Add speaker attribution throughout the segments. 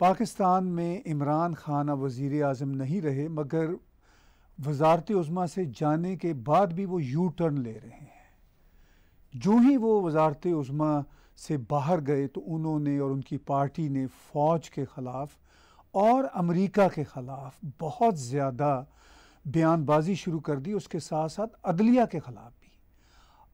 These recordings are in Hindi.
Speaker 1: पाकिस्तान में इमरान खान अब वज़ी अजम नहीं रहे, मगर वजारत उज़मा से जाने के बाद भी वो यू टर्न ले रहे हैं। जो ही वो वजारत उज़मा से बाहर गए तो उन्होंने और उनकी पार्टी ने फ़ौज के ख़िलाफ़ और अमेरिका के ख़िलाफ़ बहुत ज़्यादा बयानबाजी शुरू कर दी, उसके साथ साथ अदलिया के ख़िलाफ़ भी।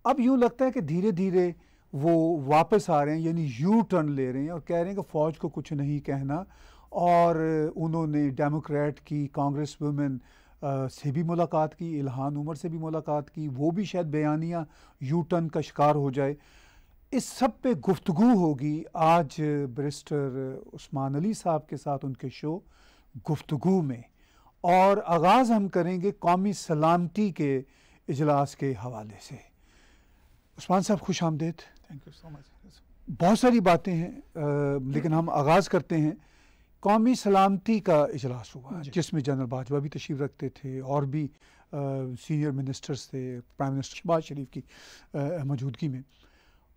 Speaker 1: अब यूँ लगता है कि धीरे धीरे वो वापस आ रहे हैं, यानी यू टर्न ले रहे हैं और कह रहे हैं कि फ़ौज को कुछ नहीं कहना। और उन्होंने डेमोक्रेट की कांग्रेस वुमेन से भी मुलाकात की, इल्हान उमर से भी मुलाकात की, वो भी शायद बयानिया यू टर्न का शिकार हो जाए। इस सब पे गुफ्तगु होगी आज ब्रिस्टर उस्मान अली साहब के साथ उनके शो गुफ्तगु में। और आगाज़ हम करेंगे कौमी सलामती के इजलास के हवाले से। उस्मान साहब, खुश आमदेद।
Speaker 2: थैंक यू सो मच
Speaker 1: बहुत सारी बातें हैं आ, लेकिन हम आगाज़ करते हैं। कौमी सलामती का इजलास हुआ जिसमें जनरल बाजवा भी तशरीफ़ रखते थे और भी सीनियर मिनिस्टर्स थे प्राइम मिनिस्टर शहबाज शरीफ की मौजूदगी में।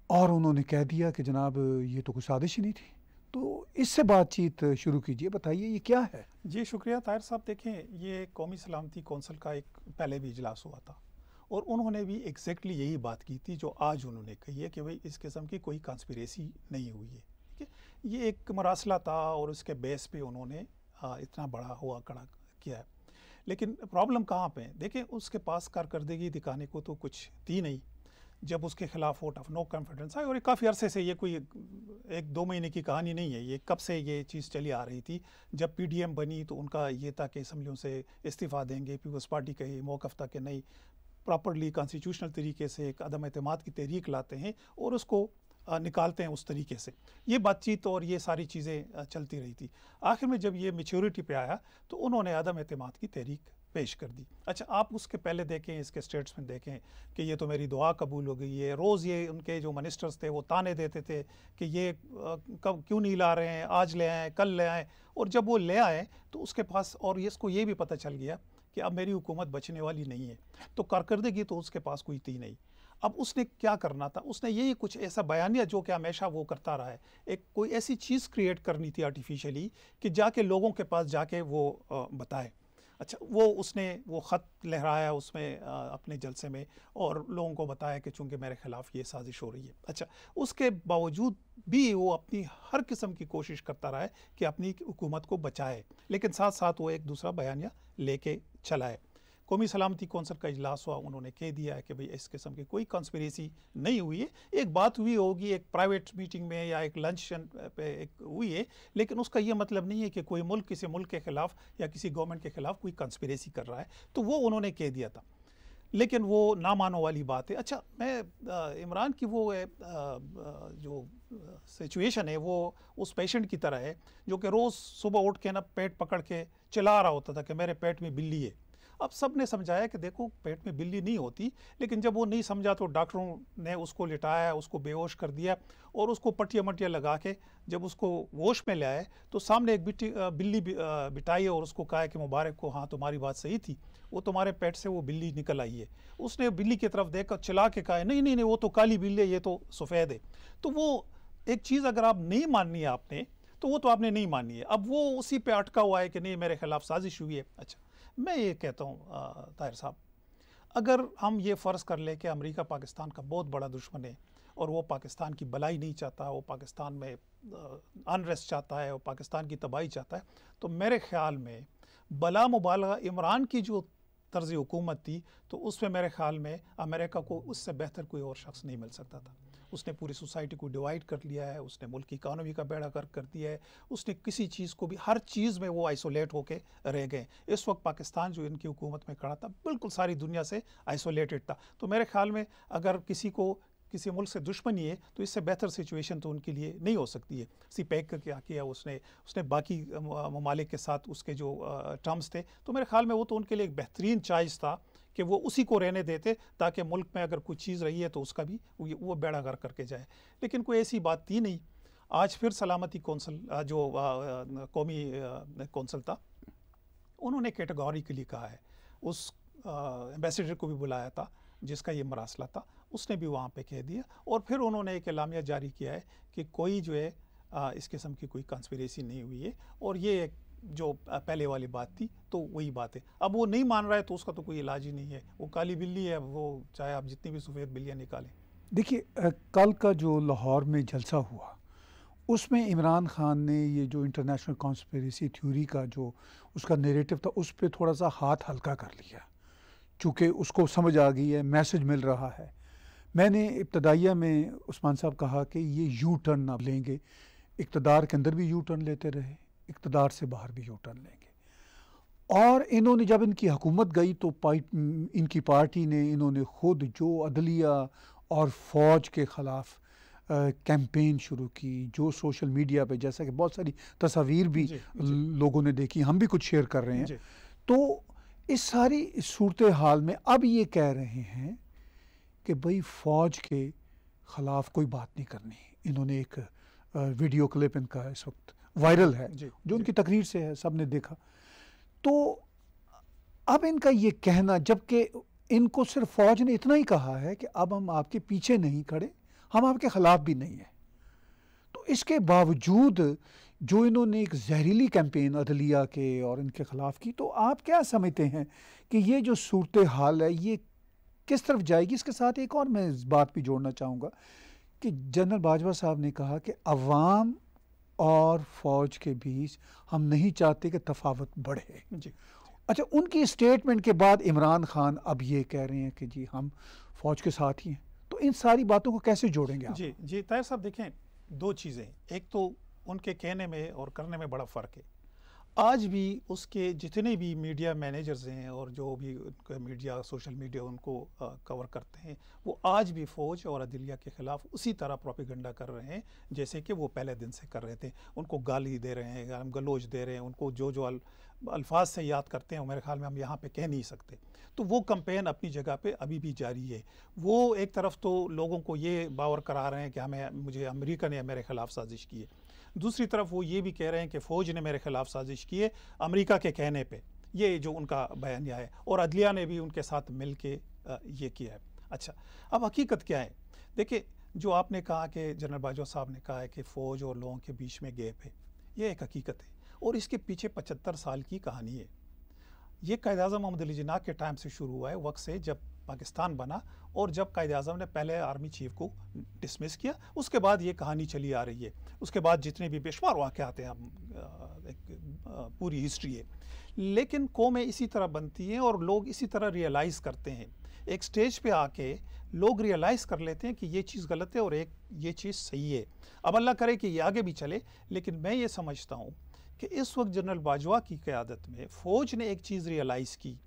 Speaker 1: और उन्होंने कह दिया कि जनाब ये तो कुछ साजिश ही नहीं थी। तो इससे बातचीत शुरू कीजिए बताइए ये क्या है?
Speaker 2: जी शुक्रिया। ताहिर साहब देखें ये कौमी सलामती कौंसल का एक पहले भी इजलास हुआ था। और उन्होंने भी एग्जैक्टली यही बात की थी जो आज उन्होंने कही है कि भाई इस किस्म की कोई कॉन्स्पिरेसी नहीं हुई है, ठीक है? ये एक मरासला था और उसके बेस पे उन्होंने इतना बड़ा हुआ कड़ा किया है। लेकिन प्रॉब्लम कहाँ पे है? देखें, उसके पास कारकर्दगी दिखाने को तो कुछ थी नहीं। जब उसके खिलाफ वोट ऑफ़ नो कॉन्फिडेंस आई और ये काफ़ी अरसे से ये कोई एक दो महीने की कहानी नहीं है, ये कब से ये चीज़ चली आ रही थी? जब पीडीएम बनी तो उनका ये था कि असम्बलियों से इस्तीफ़ा देंगे पीपल्स पार्टी का ये था कि नहीं प्रॉपरली कॉन्स्टिट्यूशनल तरीके से, एक अदम अतमाद की तहरीक लाते हैं और उसको निकालते हैं उस तरीके से। ये बातचीत और ये सारी चीज़ें चलती रही थी। आखिर में जब ये मेच्योरिटी पे आया तो उन्होंने अदम अतमाद की तहरीक पेश कर दी। अच्छा आप उसके पहले देखें, इसके स्टेट्स में देखें कि ये तो मेरी दुआ कबूल हो गई है रोज़ ये उनके जो मिनिस्टर्स थे, वो ताने देते थे कि ये कब, क्यों नहीं ला रहे हैं, आज ले आए, कल ले आएँ। और जब वो ले आए तो उसके पास, और इसको ये भी पता चल गया कि अब मेरी हुकूमत बचने वाली नहीं है। तो कारकर्दगी तो उसके पास कोई थी नहीं। अब उसने क्या करना था? उसने यही कुछ ऐसा बयानिया जो कि हमेशा वो करता रहा है। एक कोई ऐसी चीज़ क्रिएट करनी थी आर्टिफिशियली कि जाके लोगों के पास जाके वो बताए। अच्छा वो उसने वो ख़त लहराया उसमें अपने जलसे में और लोगों को बताया कि चूँकि मेरे ख़िलाफ़ ये साजिश हो रही है। अच्छा उसके बावजूद भी वो अपनी हर किस्म की कोशिश करता रहा है कि अपनी हुकूमत को बचाए। लेकिन साथ साथ वो एक दूसरा बयानिया लेके चला है। कौमी सलामती कौंसल का इजलास हुआ, उन्होंने कह दिया है कि भाई, इस किस्म की कोई कॉन्स्परेसी नहीं हुई है। एक बात हुई होगी, एक प्राइवेट मीटिंग में या एक लंच पे एक हुई है, लेकिन उसका यह मतलब नहीं है कि कोई मुल्क किसी मुल्क के ख़िलाफ़ या किसी गवर्नमेंट के ख़िलाफ़ कोई कॉन्स्परेसी कर रहा है। तो वो उन्होंने कह दिया था। लेकिन वो ना मानो वाली बात है। अच्छा मैं इमरान की वो है जो सिचुएशन है, वो उस पेशेंट की तरह है, जो कि रोज़ सुबह उठ के ना पेट पकड़ के चला रहा होता था कि मेरे पेट में बिल्ली है। अब सबने समझाया कि देखो, पेट में बिल्ली नहीं होती, लेकिन जब वो नहीं समझा तो डॉक्टरों ने उसको लिटाया, उसको बेहोश कर दिया और उसको पटिया मटिया लगा के जब उसको होश में लाए तो सामने एक बिट्टी बिल्ली बिटाई और उसको कहा कि मुबारक को हाँ तुम्हारी बात सही थी। वो तुम्हारे पेट से वो बिल्ली निकल आई है। उसने बिल्ली की तरफ़ देख कर चला के कहा, नहीं नहीं नहीं, वो तो काली बिल्ली है, ये तो सफ़ेद है। तो वो एक चीज़ अगर आप नहीं माननी है आपने तो वो तो आपने नहीं मानी है। अब वो उसी पे अटका हुआ है कि नहीं, मेरे खिलाफ साजिश हुई है। अच्छा मैं ये कहता हूँ ताहिर साहब, अगर हम ये फ़र्ज़ कर ले कि अमेरिका पाकिस्तान का बहुत बड़ा दुश्मन है और वो पाकिस्तान की भलाई नहीं चाहता, वो पाकिस्तान में अनरेस्ट चाहता है, वो पाकिस्तान की तबाही चाहता है तो मेरे ख्याल में बला मुबालगा इमरान की जो तर्ज हुकूमत थी तो उसमें मेरे ख्याल में अमेरिका को उससे बेहतर कोई और शख्स नहीं मिल सकता था। उसने पूरी सोसाइटी को डिवाइड कर लिया है, उसने मुल्क की इकानमी का बेड़ा कर कर दिया है, उसने किसी चीज़ को भी, हर चीज़ में वो आइसोलेट होकर रह गए। इस वक्त पाकिस्तान जो इनकी हुकूमत में खड़ा था, बिल्कुल सारी दुनिया से आइसोलेटेड था। तो मेरे ख्याल में अगर किसी को किसी मुल्क से दुश्मनी है तो इससे बेहतर सिचुएशन तो उनके लिए नहीं हो सकती है। सी पैक क्या किया उसने उसने बाकी ममालिक के साथ उसके जो टर्म्स थे तो मेरे ख्याल में वो तो उनके लिए एक बेहतरीन चॉइस था कि वो उसी को रहने देते, ताकि मुल्क में अगर कोई चीज़ रही है तो उसका भी वो बेड़ा कर करके जाए। लेकिन कोई ऐसी बात थी नहीं। आज फिर सलामती कौंसल जो कौमी कौंसल था, उन्होंने कैटेगोरी के लिए कहा है। उस एम्बेसडर को भी बुलाया था, जिसका ये मरासला था। उसने भी वहाँ पे कह दिया और फिर उन्होंने एक एलामिया जारी किया है कि कोई जो है इस किस्म की कोई कंस्पिरेसी नहीं हुई है और ये एक जो पहले वाली बात थी तो वही बात है। अब वो नहीं मान रहा है तो उसका तो कोई इलाज ही नहीं है। वो काली बिल्ली है वो चाहे आप जितनी भी सफ़ेद बिल्लियाँ निकालें।
Speaker 1: देखिए कल का जो लाहौर में जलसा हुआ, उसमें इमरान खान ने ये जो इंटरनेशनल कॉन्स्परेसी थ्योरी का जो उसका नेरेटिव था, उस पर थोड़ा सा हाथ हल्का कर लिया, चूँकि उसको समझ आ गई है मैसेज मिल रहा है। मैंने इब्तदाइया में उस्मान साहब कहा कि ये यू टर्न ना लेंगे। इकतदार के अंदर भी यू टर्न लेते रहे इकतदार से बाहर भी यू टर्न लेंगे। और इन्होंने जब इनकी हुकूमत गई तो इनकी पार्टी ने इन्होंने ख़ुद जो अदलिया और फ़ौज के ख़िलाफ़ कैंपेन शुरू की जो सोशल मीडिया पे जैसा कि बहुत सारी तस्वीर भी जी, जी। लोगों ने देखी हम भी कुछ शेयर कर रहे हैं। तो इस सारी सूरत हाल में अब ये कह रहे हैं कि भाई फ़ौज के ख़िलाफ़ कोई बात नहीं करनी। इन्होंने एक वीडियो क्लिप इनका इस वक्त वायरल है जी, जो उनकी तकरीर से है सबने देखा। तो अब इनका ये कहना जबकि इनको सिर्फ़ फौज ने इतना ही कहा है कि अब हम आपके पीछे नहीं खड़े हम आपके ख़िलाफ़ भी नहीं है। तो इसके बावजूद जो इन्होंने एक जहरीली कैंपेन अदलिया के और इनके ख़िलाफ़ की तो आप क्या समझते हैं कि ये जो सूरत हाल है ये किस तरफ़ जाएगी? इसके साथ एक और मैं इस बात भी जोड़ना चाहूँगा कि जनरल बाजवा साहब ने कहा कि अवाम और फौज के बीच हम नहीं चाहते कि तफावत बढ़े। जी। अच्छा उनकी स्टेटमेंट के बाद इमरान खान अब ये कह रहे हैं कि जी हम फौज के साथ ही हैं। तो इन सारी बातों को कैसे जोड़ेंगे आप?
Speaker 2: जी जी तैर साहब देखें दो चीज़ें एक तो उनके कहने में और करने में बड़ा फ़र्क है। आज भी उसके जितने भी मीडिया मैनेजर्स हैं और जो भी मीडिया सोशल मीडिया उनको आ, कवर करते हैं वो आज भी फ़ौज और अदलिया के ख़िलाफ़ उसी तरह प्रोपेगेंडा कर रहे हैं जैसे कि वो पहले दिन से कर रहे थे। उनको गाली दे रहे हैं गलोच दे रहे हैं उनको जो जो अल, अल्फाज से याद करते हैं मेरे ख्याल में हम यहाँ पे कह नहीं सकते। तो वो कंपेन अपनी जगह पे अभी भी जारी है। वो एक तरफ़ तो लोगों को ये बावर करा रहे हैं कि हमें मुझे अमेरिका ने मेरे ख़िलाफ़ साजिश की है। दूसरी तरफ़ वो ये भी कह रहे हैं कि फ़ौज ने मेरे ख़िलाफ़ साजिश की है अमरीका के कहने पर ये जो उनका बयानिया है। और अदलिया ने भी उनके साथ मिल के ये किया है। अच्छा अब हकीकत क्या है? देखिए, जो आपने कहा कि जनरल बाजवा साहब ने कहा है कि फ़ौज और लोगों के बीच में गैप है, ये एक हकीकत है। और इसके पीछे पचहत्तर साल की कहानी है। ये कायद अजम मोहम्मद अली जिना के टाइम से शुरू हुआ है, वक्त से जब पाकिस्तान बना और जब कायद अजम ने पहले आर्मी चीफ को डिसमिस किया, उसके बाद ये कहानी चली आ रही है। उसके बाद जितने भी बेशुमार वाक़ आते हैं एक पूरी हिस्ट्री है। लेकिन कौमें इसी तरह बनती हैं और लोग इसी तरह रियलाइज़ करते हैं। एक स्टेज पे आके लोग रियलाइज़ कर लेते हैं कि ये चीज़ गलत है और एक, ये चीज़ सही है। अब अल्लाह करे कि ये आगे भी चले, लेकिन मैं ये समझता हूँ कि इस वक्त जनरल बाजवा की क़्यादत में फ़ौज ने एक चीज़ रियलाइज़ की।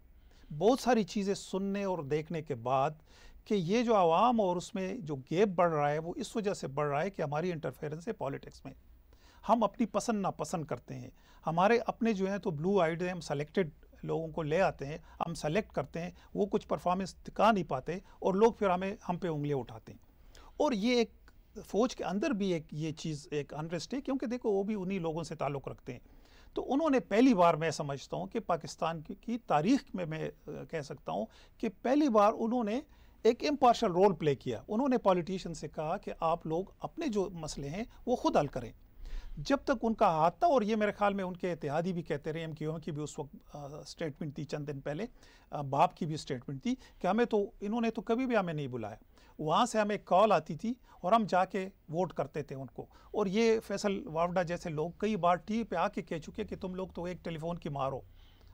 Speaker 2: बहुत सारी चीज़ें सुनने और देखने के बाद कि ये जो आवाम और उसमें जो गैप बढ़ रहा है, वो इस वजह से बढ़ रहा है कि हमारी इंटरफेरेंस है पॉलिटिक्स में। हम अपनी पसंद नापसंद करते हैं। हमारे अपने जो हैं तो ब्लू आइड हम सेलेक्टेड लोगों को ले आते हैं, हम सेलेक्ट करते हैं, वो कुछ परफॉर्मेंस दिखा नहीं पाते और लोग फिर हमें, हम पे उंगलियाँ उठाते हैं। और ये एक, फ़ौज के अंदर भी एक, ये चीज़ एक अनरेस्ट है, क्योंकि देखो वो भी उन्हीं लोगों से ताल्लुक़ रखते हैं। तो उन्होंने पहली बार मैं समझता हूँ कि पाकिस्तान की, की तारीख में मैं कह सकता हूँ कि पहली बार उन्होंने एक इम्पार्शल रोल प्ले किया। उन्होंने पॉलिटिशियन से कहा कि आप लोग अपने जो मसले हैं वो खुद हल करें। जब तक उनका हाथ था और ये मेरे ख्याल में उनके इतिहादी भी कहते रहे एम क्यू की भी उस वक्त स्टेटमेंट थी चंद दिन पहले बाप की भी स्टेटमेंट थी कि हमें तो इन्होंने तो कभी भी हमें नहीं बुलाया। वहाँ से हमें कॉल आती थी और हम जाके वोट करते थे उनको। और ये फैसल वावडा जैसे लोग कई बार टी पे आके कह चुके कि तुम लोग तो एक टेलीफोन की मारो,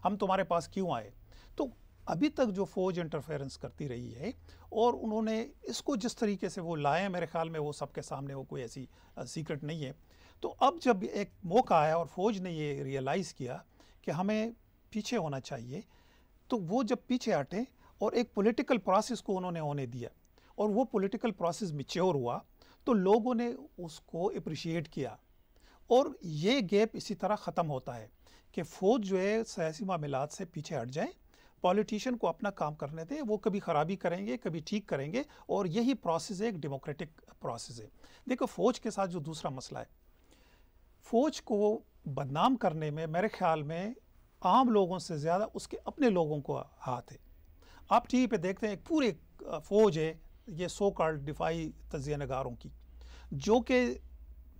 Speaker 2: हम तुम्हारे पास क्यों आए? तो अभी तक जो फ़ौज इंटरफेरेंस करती रही है और उन्होंने इसको जिस तरीके से वो लाए मेरे ख्याल में वो सबके सामने वो कोई ऐसी सीक्रेट नहीं है। तो अब जब एक मौका आया और फ़ौज ने ये रियलाइज़ किया कि हमें पीछे होना चाहिए तो वो जब पीछे हटे और एक पॉलिटिकल प्रोसेस को उन्होंने होने दिया और वो पॉलिटिकल प्रोसेस मिच्योर हुआ तो लोगों ने उसको अप्रिशिएट किया। और ये गैप इसी तरह ख़त्म होता है कि फ़ौज जो है, सियासी मामलात से पीछे हट जाए पॉलिटिशियन को अपना काम करने दें, वो कभी ख़राबी करेंगे, कभी ठीक करेंगे, और यही प्रोसेस है एक डेमोक्रेटिक प्रोसेस है। देखो, फ़ौज के साथ जो दूसरा मसला है, फ़ौज को बदनाम करने में मेरे ख्याल में आम लोगों से ज़्यादा उसके अपने लोगों को हाथ है। आप टी वी पर देखते हैं, एक पूरे फ़ौज है ये सो कार्ड डिफाई तजिया नगारों की, जो कि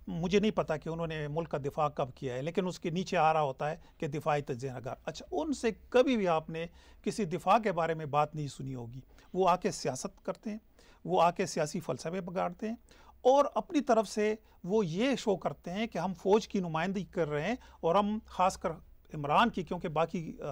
Speaker 2: मुझे नहीं पता कि उन्होंने मुल्क का दिफा कब किया है, लेकिन उसके नीचे आ रहा होता है कि दिफाई तजन नगार अच्छा उनसे कभी भी आपने किसी दिफा के बारे में बात नहीं सुनी होगी। वो आके सियासत करते हैं, वो आके सियासी फ़लसफे बिगाड़ते हैं और अपनी तरफ़ से वो ये शो करते हैं कि हम फ़ौज की नुमाइंदगी कर रहे हैं और हम ख़ासकर इमरान की क्योंकि बाकी आ,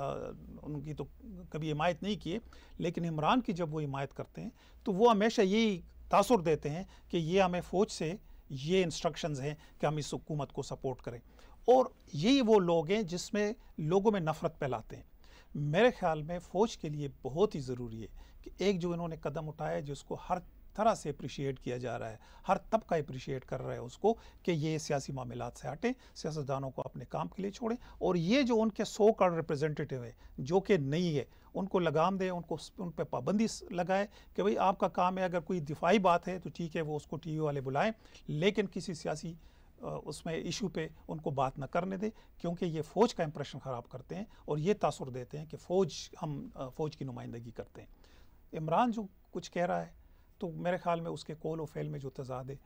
Speaker 2: उनकी तो कभी हिमायत नहीं किए लेकिन इमरान की जब वो हिमायत करते हैं तो वो हमेशा यही तासर देते हैं कि ये हमें फ़ौज से ये इंस्ट्रक्शंस हैं कि हम इस हुकूमत को सपोर्ट करें। और यही वो लोग हैं जिसमें लोगों में नफ़रत फैलाते हैं। मेरे ख्याल में फ़ौज के लिए बहुत ही ज़रूरी है कि एक जो इन्होंने कदम उठाया जिसको हर तरह से अप्रिशिएट किया जा रहा है। हर तबका अप्रिशिएट कर रहा है उसको कि ये सियासी मामला से हटें, सियासतदानों को अपने काम के लिए छोड़ें और ये जो उनके सो कार्ड रिप्रेजेंटेटिव है, जो कि नहीं है, उनको लगाम दें, उनको उन पर पाबंदी लगाए कि भाई आपका काम है, अगर कोई दिफाई बात है तो ठीक है, वो उसको टीवी वाले बुलाएँ, लेकिन किसी सियासी उसमें इशू पे उनको बात ना करने दें, क्योंकि ये फ़ौज का इंप्रेशन ख़राब करते हैं और ये तासर देते हैं कि फ़ौज हम फ़ौज की नुमाइंदगी करते हैं। इमरान जो कुछ कह रहा है तो मेरे ख्याल में उसके कोल और फेल में जो तजाद है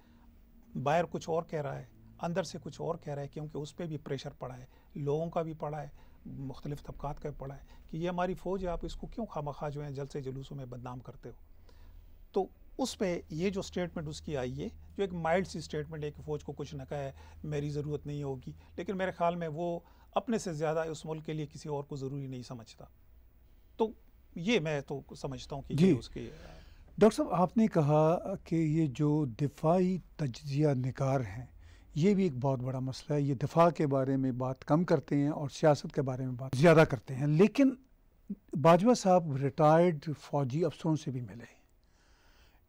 Speaker 2: बाहर कुछ और कह रहा है अंदर से कुछ और कह रहा है क्योंकि उस पर भी प्रेशर पड़ा है लोगों का भी पड़ा है मुख्तलिफ़ तबक़ात का भी पड़ा है कि ये हमारी फ़ौज है आप इसको क्यों खामा खा जो है जलसे जुलूसों में बदनाम करते हो? तो उस पर ये जो स्टेटमेंट उसकी आई है जो एक माइल्ड सी स्टेटमेंट है कि फ़ौज को कुछ न कहे मेरी ज़रूरत नहीं होगी लेकिन मेरे ख्याल में वो अपने से ज़्यादा उस मुल्क के लिए किसी और को ज़रूरी नहीं समझता। तो ये मैं तो समझता हूँ कि उसकी
Speaker 1: डॉक्टर साहब, आपने कहा कि ये जो दिफाई तजिया निकार हैं, ये भी एक बहुत बड़ा मसला है। ये दिफा के बारे में बात कम करते हैं और सियासत के बारे में बात ज़्यादा करते हैं। लेकिन बाजवा साहब रिटायर्ड फ़ौजी अफसरों से भी मिले।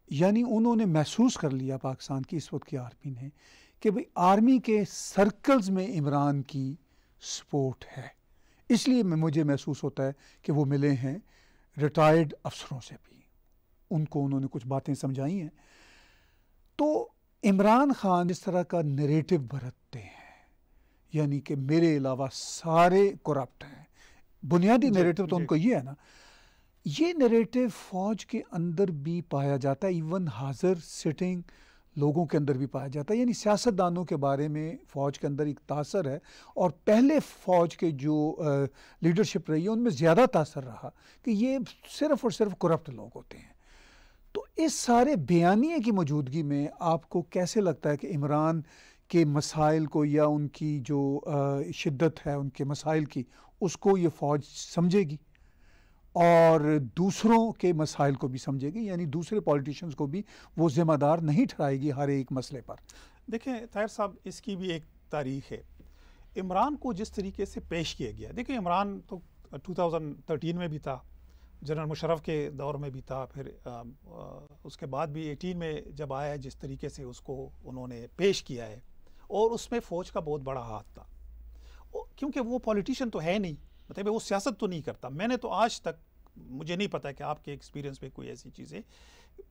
Speaker 1: यानी उन्होंने महसूस कर लिया पाकिस्तान की इस वक्त की आर्मी ने कि भाई आर्मी के सर्कल्स में इमरान की सपोर्ट है। इसलिए मुझे महसूस होता है कि वो मिले हैं रिटायर्ड अफसरों से भी। उनको उन्होंने कुछ बातें समझाई हैं। तो इमरान खान इस तरह का नरेटिव बरतते हैं यानी कि मेरे अलावा सारे करप्ट हैं। बुनियादी नरेटिव तो उनको ये है ना ये नरेटिव फौज के अंदर भी पाया जाता है इवन हाजिर सिटिंग लोगों के अंदर भी पाया जाता है। यानी सियासतदानों के बारे में फ़ौज के अंदर एक तासर है और पहले फ़ौज के जो लीडरशिप रही है उनमें ज़्यादा तासर रहा कि ये सिर्फ़ और सिर्फ़ करप्ट लोग होते हैं। इस सारे बयानिए की मौजूदगी में आपको कैसे लगता है कि इमरान के मसाइल को या उनकी जो शिद्दत है, उनके मसाइल की, उसको ये फ़ौज समझेगी? और दूसरों के मसाइल को भी समझेगी, यानी दूसरे पॉलिटिशियंस को भी वो ज़िम्मेदार नहीं ठहराएगी हर एक मसले पर?
Speaker 2: देखें ताहिर साहब, इसकी भी एक तारीख है। इमरान को जिस तरीके से पेश किया गया, देखिए, इमरान तो 2013 में भी था। जनरल मुशरफ के दौर में भी था फिर आ, आ, उसके बाद भी एटीन में जब आया जिस तरीके से उसको उन्होंने पेश किया है और उसमें फ़ौज का बहुत बड़ा हाथ था। क्योंकि वो पॉलिटिशियन तो है नहीं मतलब वो सियासत तो नहीं करता। मैंने तो आज तक मुझे नहीं पता कि आपके एक्सपीरियंस में कोई ऐसी चीज़ें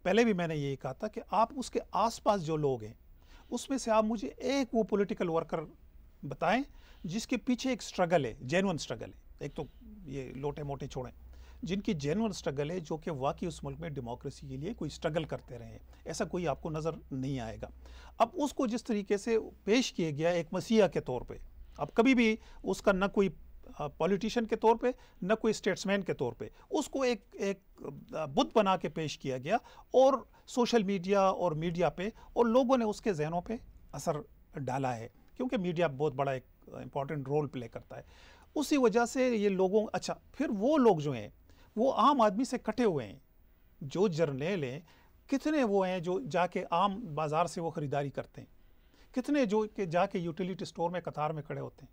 Speaker 2: पहले भी मैंने यही कहा था कि आप उसके आसपास जो लोग हैं उसमें से आप मुझे एक वो पॉलिटिकल वर्कर बताएँ जिसके पीछे एक स्ट्रगल है जेनुअन स्ट्रगल है। एक तो ये लोटे मोटे छोड़ें। जिनकी जेनुअन स्ट्रगल है, जो कि वाकई उस मुल्क में डेमोक्रेसी के लिए कोई स्ट्रगल करते रहे ऐसा कोई आपको नज़र नहीं आएगा। अब उसको जिस तरीके से पेश किया गया एक मसीहा के तौर पर अब कभी भी उसका न कोई पॉलिटिशियन के तौर पे, न कोई स्टेट्समैन के तौर पे, उसको एक एक बुद्ध बना के पेश किया गया और सोशल मीडिया और मीडिया पे और लोगों ने उसके जहनों पे असर डाला है, क्योंकि मीडिया बहुत बड़ा एक इंपॉर्टेंट रोल प्ले करता है। उसी वजह से ये लोगों अच्छा फिर वो लोग जो हैं वो आम आदमी से कटे हुए हैं। जो जर्नेल हैं कितने वो हैं जो जाके आम बाज़ार से वो ख़रीदारी करते हैं? कितने जो कि जाके यूटिलिटी स्टोर में, कतार में खड़े होते हैं?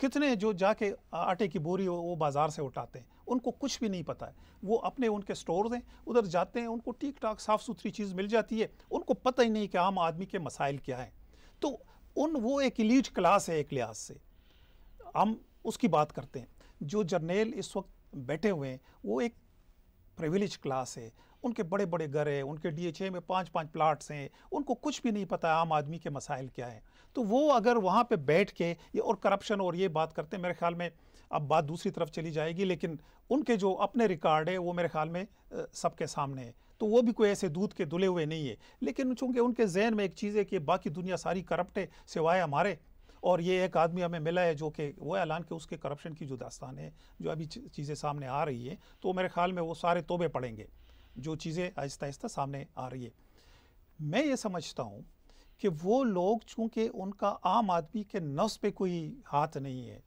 Speaker 2: कितने जो जाके आटे की बोरी वो बाज़ार से उठाते हैं? उनको कुछ भी नहीं पता है। वो अपने उनके स्टोर्स हैं, उधर जाते हैं, उनको ठीक ठाक साफ़ सुथरी चीज़ मिल जाती है। उनको पता ही नहीं कि आम आदमी के मसाइल क्या हैं। तो उन, वो एक लीड क्लास है एक लिहाज से। हम उसकी बात करते हैं। जो जर्नेल इस वक्त बैठे हुए हैं, वो एक प्रिविलेज क्लास है। उनके बड़े बड़े घर हैं, उनके डीएचए में पाँच पाँच प्लाट्स हैं, उनको कुछ भी नहीं पता आम आदमी के मसाइल क्या हैं। तो वो अगर वहाँ पे बैठ के ये और करप्शन और ये बात करते हैं, मेरे ख्याल में अब बात दूसरी तरफ़ चली जाएगी, लेकिन उनके जो अपने रिकॉर्ड है, वो मेरे ख्याल में सबके सामने है। तो वो भी कोई ऐसे दूध के धुले हुए नहीं है। लेकिन चूँकि उनके जहन में एक चीज़ है कि बाकी दुनिया सारी करप्ट है, सिवाय हमारे और ये एक आदमी हमें मिला है जो कि वो ऐलान के उसके करप्शन की जो दास्तान है, जो अभी चीज़ें सामने आ रही है तो मेरे ख्याल में वो सारे तोबे पड़ेंगे, जो चीज़ें आहिस्ता आहिस्ता सामने आ रही है। मैं ये समझता हूँ कि वो लोग चूँकि उनका आम आदमी के नफ्स पे कोई हाथ नहीं है,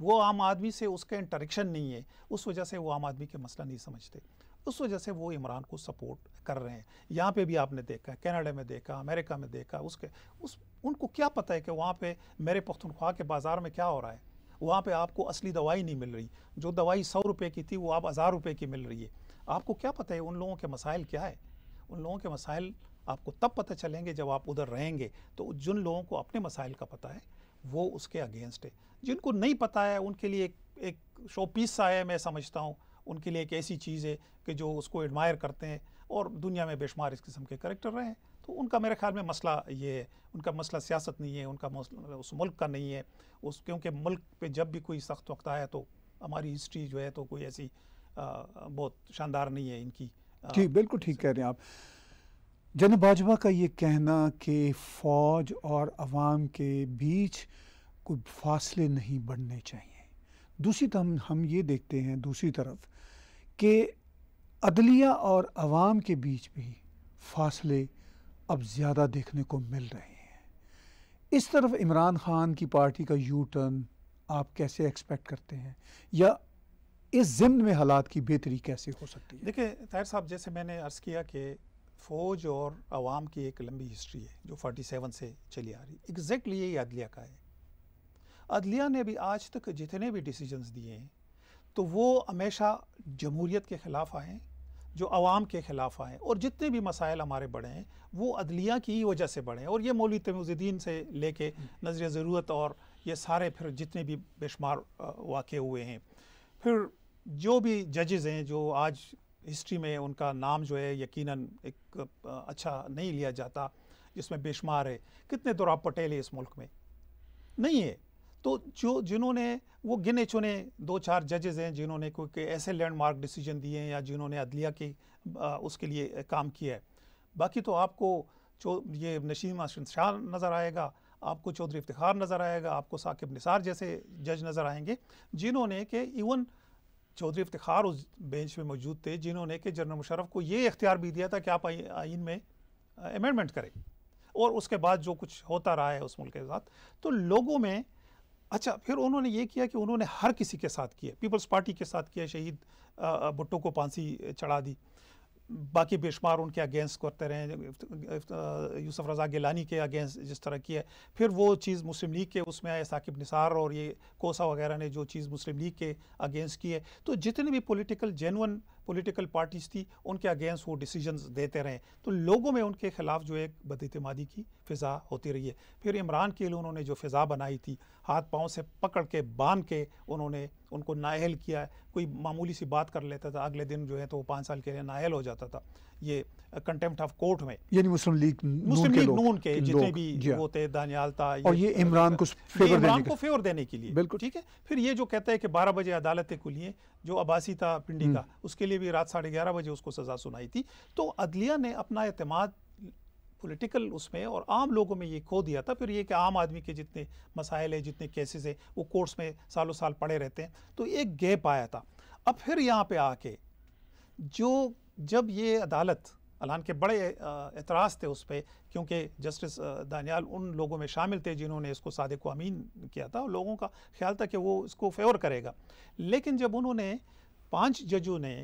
Speaker 2: वो आम आदमी से उसका इंटरेक्शन नहीं है, उस वजह से वो आम आदमी के मसला नहीं समझते। उस वजह से वो इमरान को सपोर्ट कर रहे हैं। यहाँ पे भी आपने देखा कनाडा में देखा अमेरिका में देखा उसके उस उनको क्या पता है कि वहाँ पे मेरे पख्तनख्वा के बाज़ार में क्या हो रहा है? वहाँ पे आपको असली दवाई नहीं मिल रही। जो दवाई सौ रुपये की थी वो आप हज़ार रुपये की मिल रही है। आपको क्या पता है उन लोगों के मसाइल क्या है? उन लोगों के मसाइल आपको तब पता चलेंगे जब आप उधर रहेंगे। तो जिन लोगों को अपने मसाइल का पता है वो उसके अगेंस्ट है। जिनको नहीं पता है उनके लिए एक, एक शो पीस सा है मैं समझता हूँ। उनके लिए एक ऐसी चीज़ है कि जो उसको एडमायर करते हैं और दुनिया में बेशुमार इस किस्म के करेक्टर रहे हैं। तो उनका मेरे ख्याल में मसला ये है उनका मसला सियासत नहीं है उनका मसला उस मुल्क का नहीं है। उस क्योंकि मुल्क पे जब भी कोई सख्त वक्त आया तो हमारी हिस्ट्री जो है तो कोई ऐसी आ, बहुत शानदार नहीं है इनकी
Speaker 1: जी बिल्कुल ठीक कह रहे हैं आप। जन बाजवा का ये कहना कि फ़ौज और आवाम के बीच कोई फासले नहीं बढ़ने चाहिए। दूसरी तरफ़ हम ये देखते हैं दूसरी तरफ़ कि अदलिया और आवाम के बीच भी फासले अब ज़्यादा देखने को मिल रहे हैं। इस तरफ़ इमरान खान की पार्टी का यू टर्न आप कैसे एक्सपेक्ट करते हैं? या इस जिम्न में हालात की बेहतरी कैसे हो सकती है?
Speaker 2: देखिए, ताहिर साहब, जैसे मैंने अर्ज़ किया कि फ़ौज और आवाम की एक लंबी हिस्ट्री है, जो 47 से चली आ रही एग्जैक्टली यही अदलिया का है। अदलिया ने भी आज तक जितने भी डिसीजंस दिए हैं तो वो हमेशा जमहूरीत के ख़िलाफ़ आए, जो आवाम के ख़िलाफ़ आए, और जितने भी मसाइल हमारे बढ़े हैं, वो अदलिया की ही वजह से बढ़े हैं। और ये मौली तमुद्दीन से लेके नज़र ज़रूरत और ये सारे फिर जितने भी बेशुमार वाक़ हुए हैं। फिर जो भी जजेज़ हैं, जो आज हिस्ट्री में उनका नाम जो है, यकीनन एक अच्छा नहीं लिया जाता, जिसमें बेशुमार है, कितने दुराब पटेल है इस मुल्क में? नहीं है। तो जो जिन्होंने, वो गिने चुने दो चार जजेज़ हैं जिन्होंने कोई ऐसे लैंडमार्क डिसीज़न दिए हैं या जिन्होंने अदलिया की उसके लिए काम किया है। बाकी तो आपको जो ये नशीम शाह नज़र आएगा, आपको चौधरी इफ्तार नज़र आएगा, आपको साकिब निसार जैसे जज नज़र आएँगे, जिन्होंने कि इवन चौधरी इफ्तार उस बेंच में मौजूद थे, जिन्होंने कि जनरल मुशरफ को ये इख्तियार भी दिया था कि आप आइन में अमेंडमेंट करें। और उसके बाद जो कुछ होता रहा है उस मुल्क के साथ तो लोगों में अच्छा फिर उन्होंने ये किया कि उन्होंने हर किसी के साथ किया। पीपल्स पार्टी के साथ किया, शहीद भुट्टो को फांसी चढ़ा दी। बाकी बेशुमार उनके अगेंस्ट करते रहे यूसुफ रज़ा गिलानी के अगेंस्ट जिस तरह की है फिर वो चीज़ मुस्लिम लीग के उसमें आए, साकिब निसार और ये कोसा वगैरह ने जो चीज़ मुस्लिम लीग के अगेंस्ट की है तो जितने भी पॉलिटिकल जेनवन पॉलिटिकल पार्टीज़ थी, उनके अगेंस्ट वो डिसीजंस देते रहे। तो लोगों में उनके खिलाफ जो एक बदतमादी की फ़िज़ा होती रही है। फिर इमरान के लिए उन्होंने जो फ़िज़ा बनाई थी, हाथ पाँव से पकड़ के बाँध के उन्होंने उनको नाअहल किया। कोई मामूली सी बात कर लेता था, अगले दिन जो है तो वो पाँच साल के लिए नाअहल हो जाता था। ये कंटेम्प्ट ऑफ़ कोर्ट में।
Speaker 1: यानी मुस्लिम लीग
Speaker 2: मुस्लिम लीग नून के जितने भी वो थे दानियाल था
Speaker 1: और ये इमरान को फेवर
Speaker 2: इमरान को फेवर देने के लिए बिल्कुल। ठीक है? फिर ये जो कहता है कि बारह बजे अदालत खुली जो अबासी था पिंडी का हम्म। उसके लिए भी रात साढ़े ग्यारह बजे उसको सजा सुनाई थी। तो अदलिया ने अपना अतमाद पॉलिटिकल उसमें और आम लोगों में ये खो दिया था। फिर ये कि आम आदमी के जितने मसाइल है जितने केसेस है वो कोर्ट्स में सालों साल पड़े रहते हैं। तो एक गैप आया था। अब फिर यहाँ पे आके जो जब ये अदालत अलान के बड़े एतराज़ थे उस पर क्योंकि जस्टिस दानियाल उन लोगों में शामिल थे जिन्होंने इसको सादे को अमीन किया था और लोगों का ख्याल था कि वो इसको फेवर करेगा। लेकिन जब उन्होंने पाँच जजों ने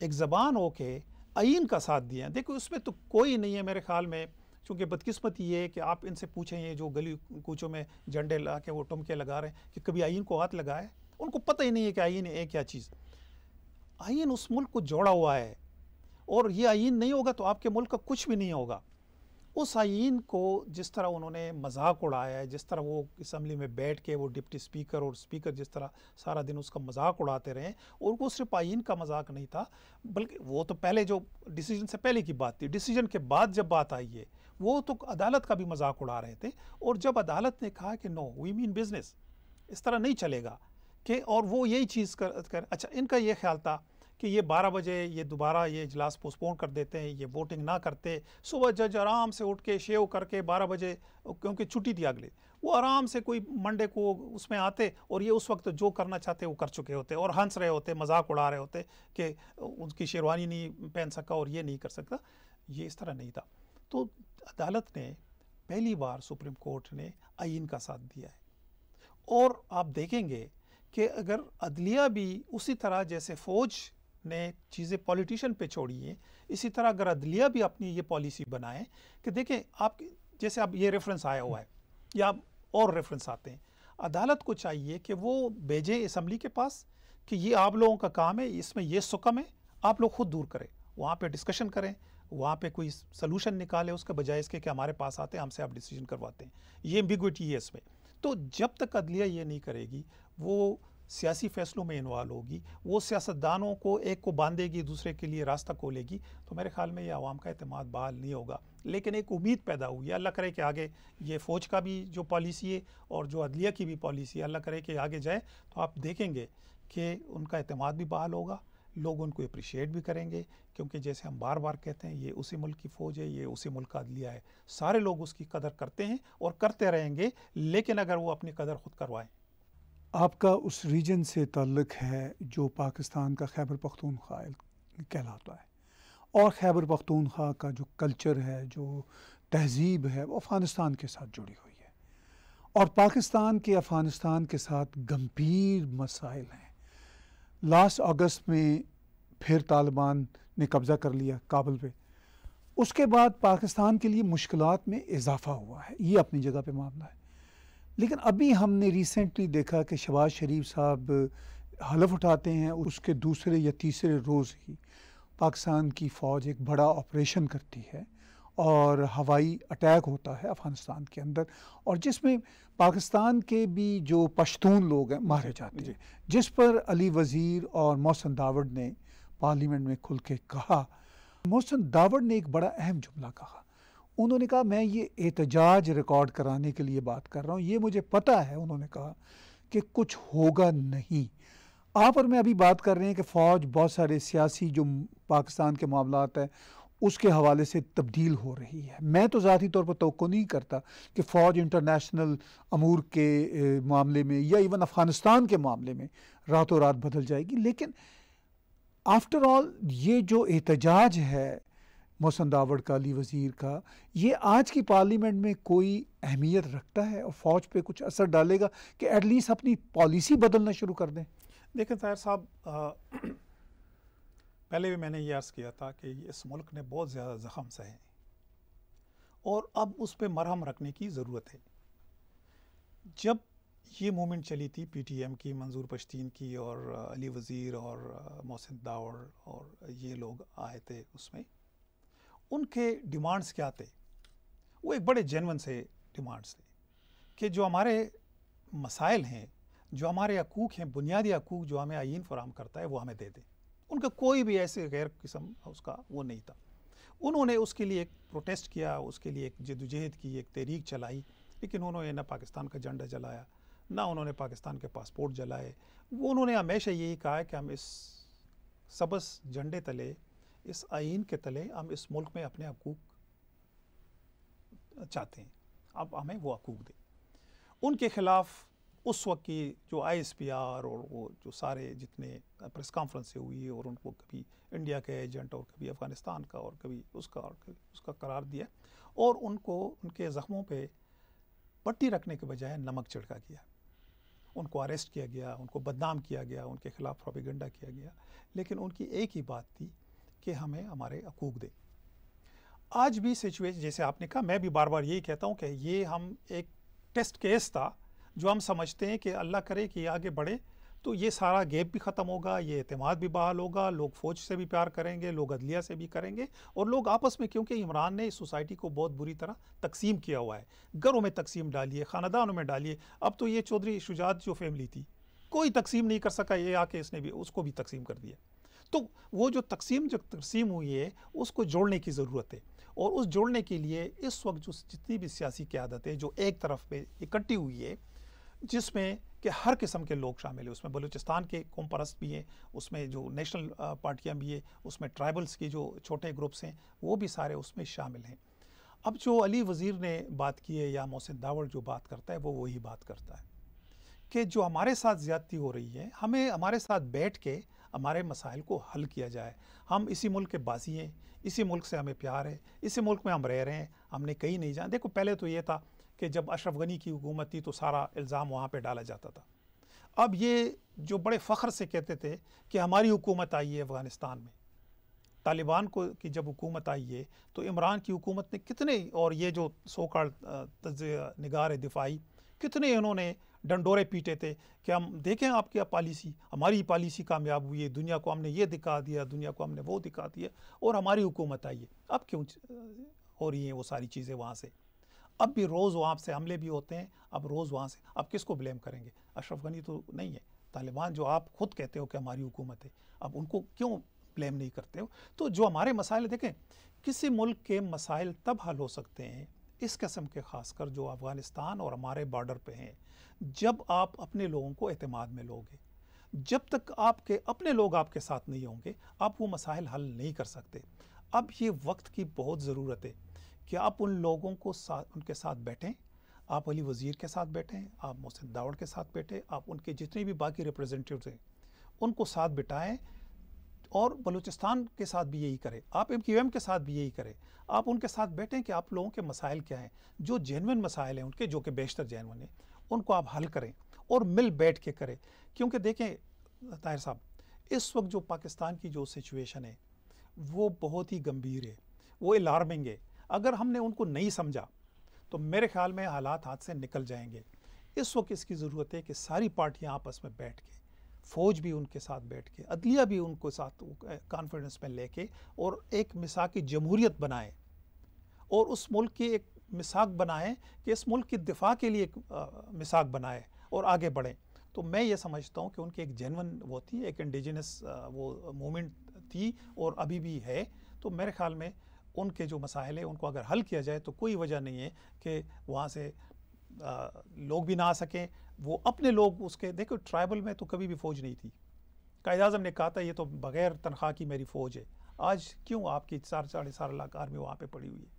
Speaker 2: एक ज़बान होके आइन का साथ दिया, देखो उसमें तो कोई नहीं है मेरे ख्याल में चूँकि बदकिस्मत ये है कि आप इनसे पूछें ये जो गली कूचों में झंडे ला के वो टुमके लगा रहे हैं कि कभी आइन को हाथ लगाए उनको पता ही नहीं है कि आइन है क्या चीज़। आइन उस मुल्क को जोड़ा हुआ है। और ये आइन नहीं होगा तो आपके मुल्क का कुछ भी नहीं होगा। उस आइन को जिस तरह उन्होंने मज़ाक उड़ाया है, जिस तरह वो इसम्बली में बैठ के वो डिप्टी स्पीकर और स्पीकर जिस तरह सारा दिन उसका मज़ाक उड़ाते रहे, और वो सिर्फ़ आइन का मज़ाक नहीं था, बल्कि वो तो पहले जो डिसीज़न से पहले की बात थी, डिसीज़न के बाद जब बात आई है, वो तो अदालत का भी मज़ाक उड़ा रहे थे। और जब अदालत ने कहा कि नो वी मीन बिज़नेस इस तरह नहीं चलेगा। कि और वो यही चीज़ कर, कर अच्छा इनका ये ख्याल था कि ये 12 बजे ये दोबारा ये इजलास पोस्टपोन कर देते हैं ये वोटिंग ना करते सुबह जज आराम से उठ के शेव करके 12 बजे क्योंकि छुट्टी थी अगले वो आराम से कोई मंडे को उसमें आते और ये उस वक्त जो करना चाहते वो कर चुके होते और हंस रहे होते मज़ाक उड़ा रहे होते कि उनकी शेरवानी नहीं पहन सका और ये नहीं कर सकता ये इस तरह नहीं था। तो अदालत ने पहली बार सुप्रीम कोर्ट ने आइन का साथ दिया है। और आप देखेंगे कि अगर अदलिया भी उसी तरह जैसे फ़ौज ने चीज़ें पॉलिटिशन पे छोड़ी हैं, इसी तरह अगर अदलिया भी अपनी ये पॉलिसी बनाए कि देखें आप जैसे अब ये रेफरेंस आया हुआ है, या और रेफरेंस आते हैं, अदालत को चाहिए कि वो भेजें इसम्बली के पास कि ये आप लोगों का काम है, इसमें ये सुकम है, आप लोग खुद दूर करें, वहाँ पे डिस्कशन करें, वहाँ पे कोई सोल्यूशन निकाले उसके बजाय इसके कि हमारे पास आते हैं, हमसे आप डिसीज़न करवाते हैं। ये एम्बिग्विटी है इसमें। तो जब तक अदलिया ये नहीं करेगी वो सियासी फैसलों में इन्वॉल्व होगी, वो सियासतदानों को एक को बांधेगी, दूसरे के लिए रास्ता खोलेगी तो मेरे ख्याल में ये आवाम का अतमाद बहाल नहीं होगा। लेकिन एक उम्मीद पैदा हुई है अल्लाह करे कि आगे ये फ़ौज का भी जो पॉलिसी है और जो अदलिया की भी पॉलिसी है, अल्लाह करे कि आगे जाए तो आप देखेंगे कि उनका अतमाद भी बहाल होगा, लोग उनको अप्रिशिएट भी करेंगे, क्योंकि जैसे हम बार बार कहते हैं, ये उसी मुल्क की फ़ौज है, ये उसी मुल्क का अदलिया है। सारे लोग उसकी कदर करते हैं और करते रहेंगे, लेकिन अगर वो अपनी कदर खुद करवाएँ
Speaker 1: आपका उस रीजन से ताल्लुक़ है जो पाकिस्तान का खैबर पख्तूनख्वा कहलाता है। और खैबर पख्तूनख्वा का जो कल्चर है, जो तहजीब है, वो अफ़गानिस्तान के साथ जुड़ी हुई है। और पाकिस्तान के अफ़गानिस्तान के साथ गंभीर मसाइल हैं। लास्ट अगस्त में फिर तालिबान ने कब्ज़ा कर लिया काबल पे। उसके बाद पाकिस्तान के लिए मुश्किलात में इजाफ़ा हुआ है। ये अपनी जगह पे मामला है। लेकिन अभी हमने रिसेंटली देखा कि शबाज शरीफ साहब हलफ उठाते हैं उसके दूसरे या तीसरे रोज़ ही पाकिस्तान की फ़ौज एक बड़ा ऑपरेशन करती है और हवाई अटैक होता है अफ़गानिस्तान के अंदर और जिसमें पाकिस्तान के भी जो पश्तून लोग हैं मारे जाते हैं। जिस पर अली वज़ीर और मोहसन दावड़ ने पार्लियामेंट में खुल के कहा मोहसन दावड़ ने एक बड़ा अहम जुमला कहा उन्होंने कहा, मैं ये एहतजाज रिकॉर्ड कराने के लिए बात कर रहा हूँ। ये मुझे पता है, उन्होंने कहा, कि कुछ होगा नहीं। आप और मैं अभी बात कर रहे हैं कि फ़ौज, बहुत सारे सियासी जो पाकिस्तान के मामला हैं, उसके हवाले से तब्दील हो रही है। मैं तो ज़ाती तौर पर तो नहीं करता कि फ़ौज इंटरनेशनल अमूर के मामले में या इवन अफ़गानिस्तान के मामले में रातों रात बदल जाएगी। लेकिन आफ्टर ऑल, ये जो एहतजाज है मोहसन दावड़ का, अली वज़ीर का, ये आज की पार्लियामेंट में कोई अहमियत रखता है और फ़ौज पे कुछ असर डालेगा कि एटलीस्ट अपनी पॉलिसी बदलना शुरू कर दें?
Speaker 2: देखें तायर साहब पहले भी मैंने ये अर्ज़ किया था कि इस मुल्क ने बहुत ज़्यादा ज़ख़म सहे और अब उस पर मरहम रखने की ज़रूरत है। जब ये मूवमेंट चली थी पीटीएम की, मंजूर पश्तीन की और अली वज़ीर और मोहसिन दावड़ और ये लोग आए थे उसमें उनके डिमांड्स क्या थे? वो एक बड़े जेनवन से डिमांड्स थे कि जो हमारे मसाइल हैं, जो हमारे हकूक़ हैं, बुनियादी हकूक़ जो हमें आइन फराम करता है, वो हमें दे दें। उनका कोई भी ऐसे गैर किस्म उसका वो नहीं था। उन्होंने उसके लिए एक प्रोटेस्ट किया, उसके लिए एक जदोजहद की, एक तहरीक चलाई, लेकिन उन्होंने ना पाकिस्तान का झंडा जलाया, ना उन्होंने पाकिस्तान के पासपोर्ट जलाए। वो उन्होंने हमेशा यही कहा है कि हम इस सबस झंडे तले इस आइन के तले हम इस मुल्क में अपने हकूक़ चाहते हैं। अब हमें वो हकूक़ दें। उनके ख़िलाफ़ उस वक्त की जो आई एस पी आर और वो जो सारे जितने प्रेस कॉन्फ्रेंस हुई और उनको कभी इंडिया के एजेंट और कभी अफ़गानिस्तान का और कभी उसका और कभी उसका करार दिया और उनको उनके ज़ख्मों पे पट्टी रखने के बजाय नमक छिड़का गया उनको अरेस्ट किया गया, उनको बदनाम किया गया, उनके ख़िलाफ़ प्रोपेगेंडा किया गया। लेकिन उनकी एक ही बात थी कि हमें हमारे हकूक़ दें। आज भी सिचुएशन जैसे आपने कहा, मैं भी बार बार यही कहता हूँ कि ये हम एक टेस्ट केस था, जो हम समझते हैं कि अल्लाह करे कि आगे बढ़े तो ये सारा गैप भी ख़त्म होगा, ये अतमाद भी बहाल होगा, लोग फ़ौज से भी प्यार करेंगे, लोग अदलिया से भी करेंगे, और लोग आपस में, क्योंकि इमरान ने इस सोसाइटी को बहुत बुरी तरह तकसीम किया हुआ है, घरों में तकसीम डालिए, ख़ानदानों में डालिए, अब तो ये चौधरी शुजात जो फैमिली थी, कोई तकसीम नहीं कर सका, ये आके इसने भी, उसको भी तकसीम कर दिया। तो वो जो तकसीम जो तकसीम हुई है, उसको जोड़ने की ज़रूरत है। और उस जोड़ने के लिए इस वक्त जो जितनी भी सियासी क्यादत जो एक तरफ़ पे इकट्ठी हुई है, जिसमें कि हर किस्म के लोग शामिल हैं। उसमें बलूचिस्तान के कौम परस्त भी हैं, उसमें जो नेशनल पार्टियाँ भी हैं, उसमें ट्राइबल्स के जो छोटे ग्रुप्स हैं, वो भी सारे उसमें शामिल हैं। अब जो अली वज़ीर ने बात की है या मोहसिन दावड़ जो बात करता है, वो वही बात करता है कि जो हमारे साथ ज़्यादती हो रही है, हमें हमारे साथ बैठ के हमारे मसाइल को हल किया जाए। हम इसी मुल्क के बासी हैं, इसी मुल्क से हमें प्यार है, इसी मुल्क में हम रह रहे हैं, हमने कहीं नहीं जाना। देखो, पहले तो ये था कि जब अशरफ गनी की हुकूमत थी तो सारा इल्ज़ाम वहाँ पर डाला जाता था। अब ये जो बड़े फ़ख्र से कहते थे कि हमारी हुकूमत आई है अफ़गानिस्तान में, तालिबान को की जब हुकूमत आई है तो इमरान की हुकूमत ने कितने और ये जो सोकाल निगार दिफाई, कितने इन्होंने डंडोरे पीटे थे कि हम देखें आपकी पॉलिसी, हमारी पॉलिसी कामयाब हुई है, दुनिया को हमने ये दिखा दिया, दुनिया को हमने वो दिखा दिया, और हमारी हुकूमत आई है। अब क्यों हो रही हैं वो सारी चीज़ें वहाँ से? अब भी रोज़ वहाँ से हमले भी होते हैं, अब रोज़ वहाँ से, अब किसको ब्लेम करेंगे? अशरफ गनी तो नहीं है। तालिबान जो आप खुद कहते हो कि हमारी हुकूमत है, अब उनको क्यों ब्लेम नहीं करते हो? तो जो हमारे मसाइल, देखें, किसी मुल्क के मसाइल तब हल हो सकते हैं इस किस्म के ख़ासकर जो अफ़गानिस्तान और हमारे बॉर्डर पे हैं। जब आप अपने लोगों को अतमाद में लोगे, जब तक आपके, अपने लोग आपके साथ नहीं होंगे, आप वो मसाइल हल नहीं कर सकते। अब ये वक्त की बहुत ज़रूरत है कि आप उन लोगों को साथ उनके साथ बैठें। आप अली वज़ीर के साथ बैठें, आप मोहसिन दावड़ के साथ बैठें, आप उनके जितने भी बाकी रिप्रेजेंटेटिव हैं, उनको साथ बिठाएँ और बलूचिस्तान के साथ भी यही करें। आप एम क्यू एम के साथ भी यही करें। आप उनके साथ बैठें कि आप लोगों के मसाइल क्या हैं, जो जेनवन मसाइल हैं उनके, जो कि बेशतर जेनवन हैं। उनको आप हल करें और मिल बैठ के करें। क्योंकि देखें, ताहिर साहब, इस वक्त जो पाकिस्तान की जो सिचुएशन है, वो बहुत ही गंभीर है, वो अलार्मिंग है। अगर हमने उनको नहीं समझा तो मेरे ख्याल में हालात हाथ से निकल जाएँगे। इस वक्त इसकी ज़रूरत है कि सारी पार्टियाँ आपस में बैठ के, फ़ौज भी उनके साथ बैठ के, अदलिया भी उनको साथ कॉन्फिडेंस में लेके और एक मिसाक जमहूरियत बनाए। और उस मुल्क की एक मिसाक बनाएँ कि इस मुल्क की दिफा के लिए एक मिसाक बनाए और आगे बढ़ें। तो मैं ये समझता हूँ कि उनकी एक जेनवन वो थी एक इंडिजिनस वो मूवमेंट थी और अभी भी है। तो मेरे ख्याल में उनके जो मसाइल हैं उनको अगर हल किया जाए तो कोई वजह नहीं है कि वहाँ से आ, लोग भी ना आ सकें। वो अपने लोग उसके देखो ट्राइबल में तो कभी भी फ़ौज नहीं थी। कायद अजम ने कहा था ये तो बग़ैर तनख्वाह की मेरी फ़ौज है। आज क्यों आपकी चार साढ़े चार लाख आर्मी वहाँ पे पड़ी हुई है?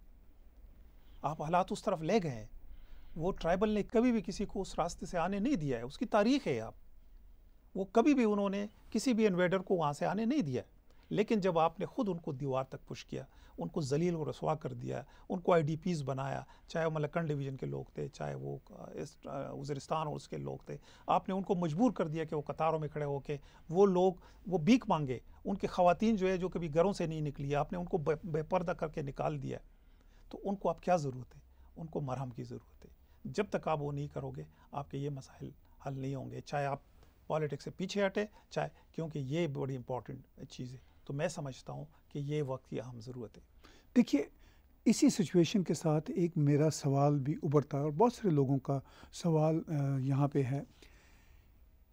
Speaker 2: आप हालात उस तरफ़ ले गए हैं। वो ट्राइबल ने कभी भी किसी को उस रास्ते से आने नहीं दिया है। उसकी तारीख है आप। वो कभी भी उन्होंने किसी भी इन्वेडर को वहाँ से आने नहीं दिया लेकिन जब आपने ख़ुद उनको दीवार तक पुश किया, उनको जलील व रसवा कर दिया, उनको आई बनाया, चाहे वो मलक्कन डिवीज़न के लोग थे, चाहे वो इस वज़रिस्तान और उसके लोग थे, आपने उनको मजबूर कर दिया कि वो कतारों में खड़े होकर वो लोग, वो भीख मांगे। उनके ख़वान जो है, जो कभी घरों से नहीं निकली आपने उनको बेपर्दा करके निकाल दिया तो उनको आप क्या ज़रूरत है? उनको मरहम की ज़रूरत है। जब तक आप वो नहीं करोगे, आपके ये मसाइल हल नहीं होंगे। चाहे आप पॉलिटिक्स से पीछे हटे, चाहे क्योंकि ये बड़ी इंपॉर्टेंट चीज़ है। तो मैं समझता हूँ कि ये वक्त की अहम ज़रूरत है।
Speaker 1: देखिए, इसी सिचुएशन के साथ एक मेरा सवाल भी उभरता है और बहुत सारे लोगों का सवाल यहाँ पे है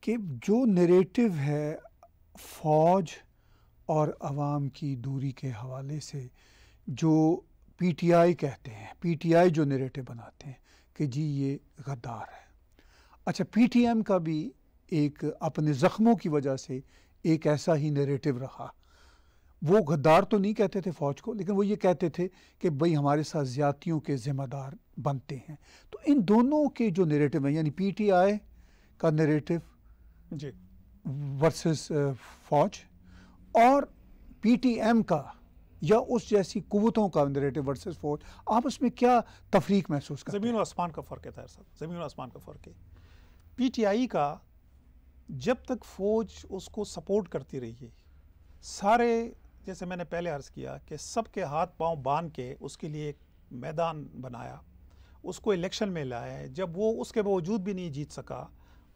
Speaker 1: कि जो नरेटिव है फ़ौज और आवाम की दूरी के हवाले से, जो पीटीआई कहते हैं पीटीआई जो नरेटिव बनाते हैं कि जी ये गद्दार है। अच्छा पीटीएम का भी एक अपने ज़ख्मों की वजह से एक ऐसा ही नरेटिव रहा। वो गद्दार तो नहीं कहते थे फ़ौज को लेकिन वो ये कहते थे कि भाई हमारे साथ ज़्यादतियों के ज़िम्मेदार बनते हैं। तो इन दोनों के जो नरेटिव हैं यानी पीटीआई का नरेटिव
Speaker 2: जी।
Speaker 1: वर्सेस फ़ौज और पीटीएम का या उस जैसी कुतों का नरेटिव वर्सेस फौज आप उसमें क्या तफरीक महसूस करते
Speaker 2: ज़मीन आसमान का फ़र्क है तार साहब ज़मीन आसमान का फ़र्क है। पीटीआई का जब तक फ़ौज उसको सपोर्ट करती रही है सारे जैसे मैंने पहले अर्ज़ किया कि सबके हाथ पाँव बाँध के उसके लिए एक मैदान बनाया उसको इलेक्शन में लाया जब वो उसके बावजूद भी नहीं जीत सका